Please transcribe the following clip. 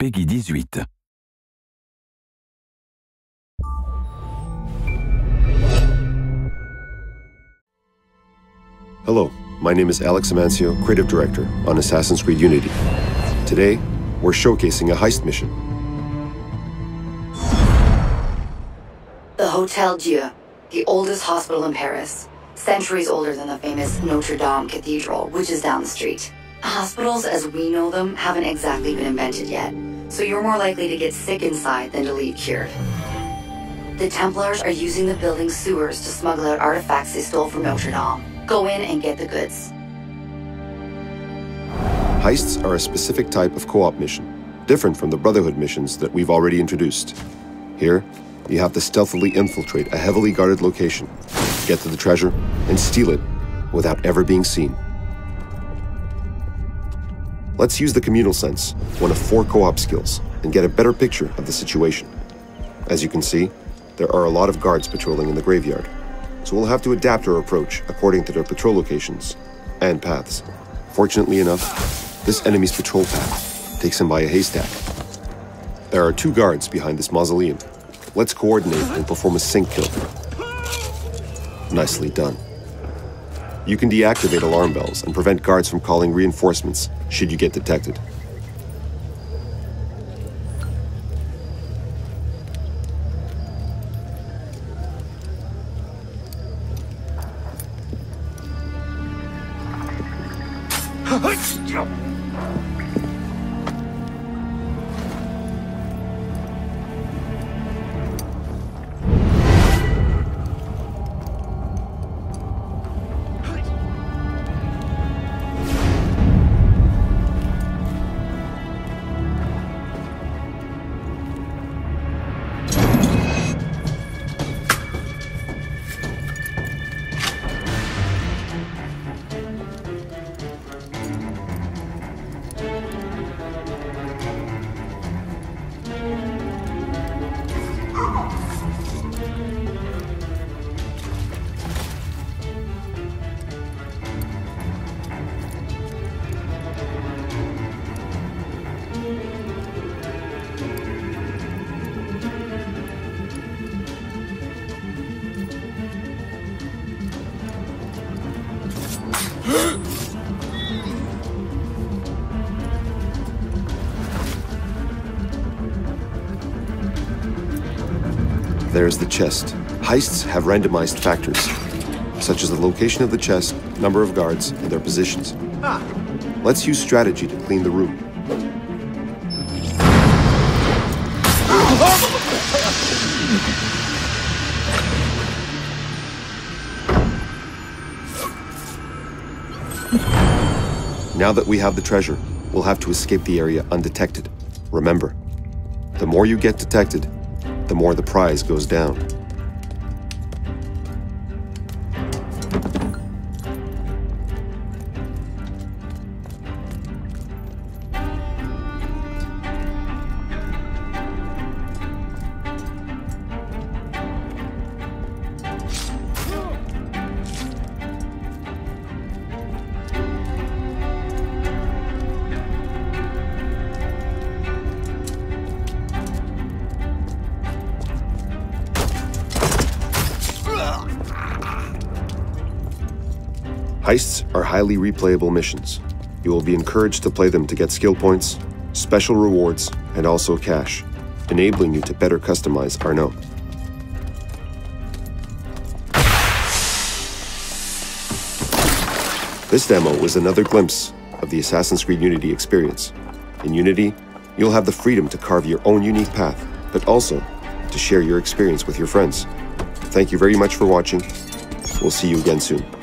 PEGI 18. Hello, my name is Alex Amancio, Creative Director on Assassin's Creed Unity. Today, we're showcasing a heist mission. The Hotel Dieu, the oldest hospital in Paris. Centuries older than the famous Notre Dame Cathedral, which is down the street. Hospitals, as we know them, haven't exactly been invented yet, so you're more likely to get sick inside than to leave cured. The Templars are using the building's sewers to smuggle out artifacts they stole from Notre Dame. Go in and get the goods. Heists are a specific type of co-op mission, different from the Brotherhood missions that we've already introduced. Here, you have to stealthily infiltrate a heavily guarded location, get to the treasure, and steal it without ever being seen. Let's use the communal sense, one of four co-op skills, and get a better picture of the situation. As you can see, there are a lot of guards patrolling in the graveyard, so we'll have to adapt our approach according to their patrol locations and paths. Fortunately enough, this enemy's patrol path takes him by a haystack. There are two guards behind this mausoleum. Let's coordinate and perform a sync kill. Nicely done. You can deactivate alarm bells and prevent guards from calling reinforcements should you get detected. There's the chest. Heists have randomized factors, such as the location of the chest, number of guards, and their positions. Ah. Let's use strategy to clean the room. Now that we have the treasure, we'll have to escape the area undetected. Remember, the more you get detected, the more the prize goes down. Heists are highly replayable missions. You will be encouraged to play them to get skill points, special rewards, and also cash, enabling you to better customize Arno. This demo was another glimpse of the Assassin's Creed Unity experience. In Unity, you'll have the freedom to carve your own unique path, but also to share your experience with your friends. Thank you very much for watching. We'll see you again soon.